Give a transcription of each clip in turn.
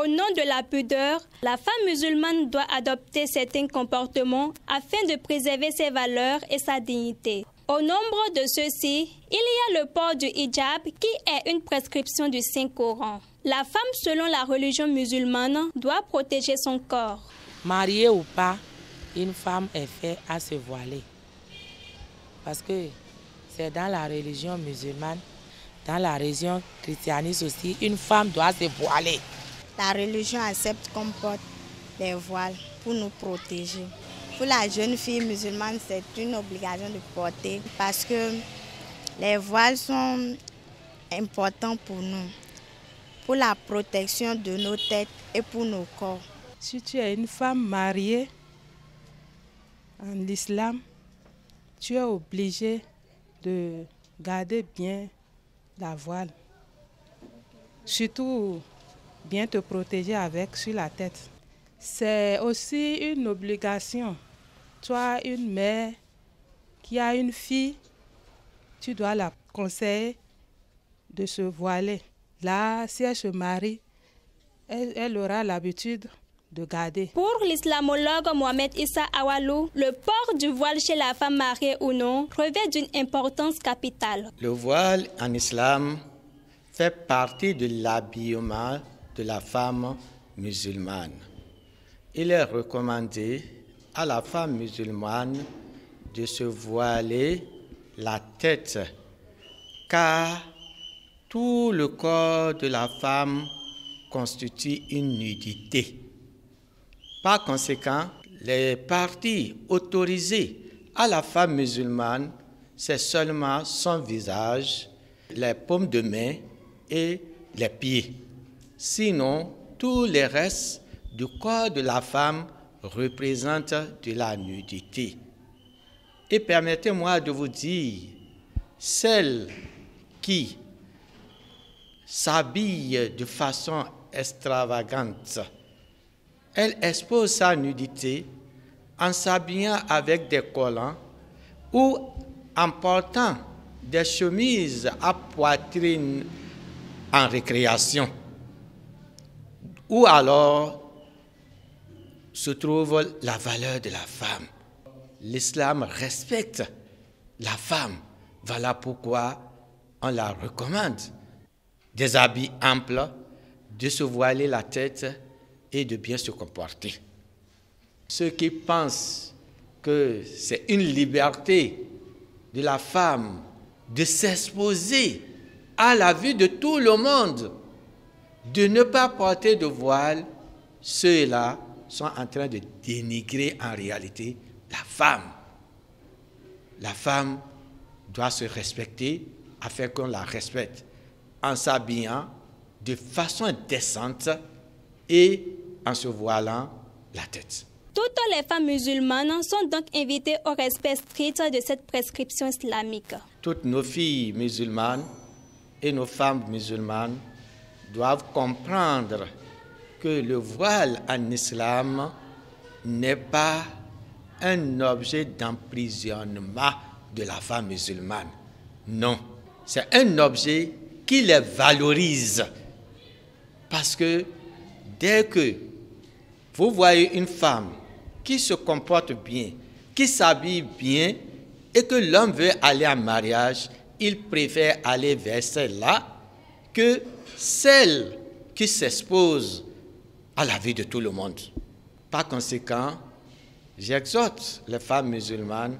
Au nom de la pudeur, la femme musulmane doit adopter certains comportements afin de préserver ses valeurs et sa dignité. Au nombre de ceux-ci, il y a le port du hijab qui est une prescription du Saint-Coran. La femme, selon la religion musulmane, doit protéger son corps. Mariée ou pas, une femme est faite à se voiler. Parce que c'est dans la religion musulmane, dans la religion christianiste aussi, une femme doit se voiler. La religion accepte qu'on porte des voiles pour nous protéger. Pour la jeune fille musulmane, c'est une obligation de porter parce que les voiles sont importants pour nous, pour la protection de nos têtes et pour nos corps. Si tu es une femme mariée en islam, tu es obligé de garder bien la voile. Surtout bien te protéger avec sur la tête. C'est aussi une obligation. Toi, une mère qui a une fille, tu dois la conseiller de se voiler. Là, si elle se marie, elle, elle aura l'habitude de garder. Pour l'islamologue Mohamed Issa Awalou, le port du voile chez la femme mariée ou non revêt d'une importance capitale. Le voile en islam fait partie de l'habillement de la femme musulmane. Il est recommandé à la femme musulmane de se voiler la tête car tout le corps de la femme constitue une nudité. Par conséquent, les parties autorisées à la femme musulmane, c'est seulement son visage, les paumes de main et les pieds. Sinon, tous les restes du corps de la femme représentent de la nudité. Et permettez-moi de vous dire, celle qui s'habille de façon extravagante, elle expose sa nudité en s'habillant avec des collants ou en portant des chemises à poitrine en récréation. Ou alors se trouve la valeur de la femme. L'islam respecte la femme. Voilà pourquoi on la recommande. Des habits amples, de se voiler la tête et de bien se comporter. Ceux qui pensent que c'est une liberté de la femme de s'exposer à la vue de tout le monde, de ne pas porter de voile, ceux-là sont en train de dénigrer en réalité la femme. La femme doit se respecter afin qu'on la respecte en s'habillant de façon décente et en se voilant la tête. Toutes les femmes musulmanes sont donc invitées au respect strict de cette prescription islamique. Toutes nos filles musulmanes et nos femmes musulmanes doivent comprendre que le voile en islam n'est pas un objet d'emprisonnement de la femme musulmane. Non, c'est un objet qui les valorise. Parce que dès que vous voyez une femme qui se comporte bien, qui s'habille bien, et que l'homme veut aller en mariage, il préfère aller vers celle-là que celle qui s'expose à la vie de tout le monde. Par conséquent, j'exhorte les femmes musulmanes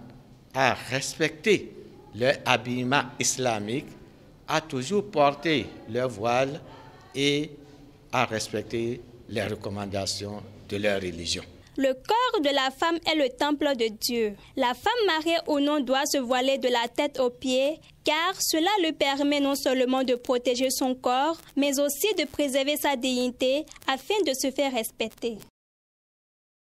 à respecter leur habillement islamique, à toujours porter leur voile et à respecter les recommandations de leur religion. Le corps de la femme est le temple de Dieu. La femme mariée ou non doit se voiler de la tête aux pieds, car cela lui permet non seulement de protéger son corps, mais aussi de préserver sa dignité afin de se faire respecter.